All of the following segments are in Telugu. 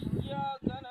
一二三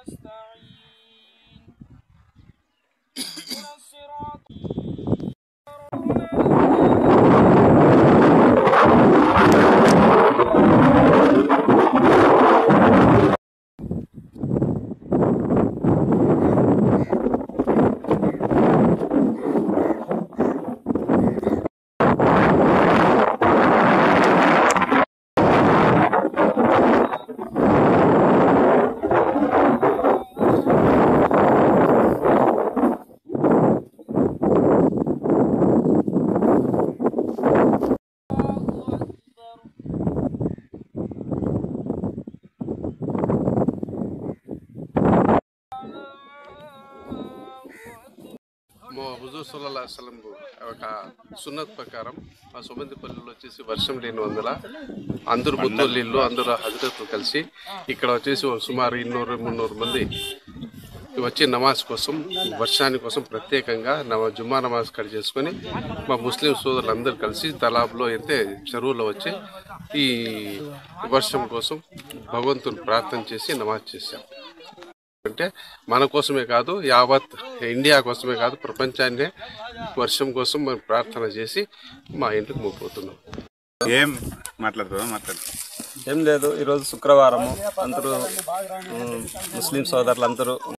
సుల్లా అసలం ఒక సున్నత్ ప్రకారం ఆ సుమందిపల్లిలో వచ్చేసి వర్షం లేని వందల అందరూ ముత్తోళ్ళు అందరూ హజరత్లు కలిసి ఇక్కడ వచ్చేసి సుమారు ఇన్నూరు మున్నూరు మంది వచ్చి నమాజ్ కోసం వర్షాని కోసం ప్రత్యేకంగా నమ జుమ్మా నమాజ్ కట్ చేసుకొని మా ముస్లిం సోదరులందరూ కలిసి తలాబ్లో అయితే చెరువులో వచ్చి ఈ వర్షం కోసం భగవంతుని ప్రార్థన చేసి నమాజ్ చేశాం. అంటే మన కోసమే కాదు యావత్ ఇండియా కోసమే కాదు ప్రపంచాన్నే వర్షం కోసం మనం ప్రార్థన చేసి మా ఇంటికి మూపోతున్నాం ఏం మాట్లాడుతుందో మాట్లాడు. ఏం లేదు ఈరోజు శుక్రవారము. అందరూ ముస్లిం సోదరులందరూ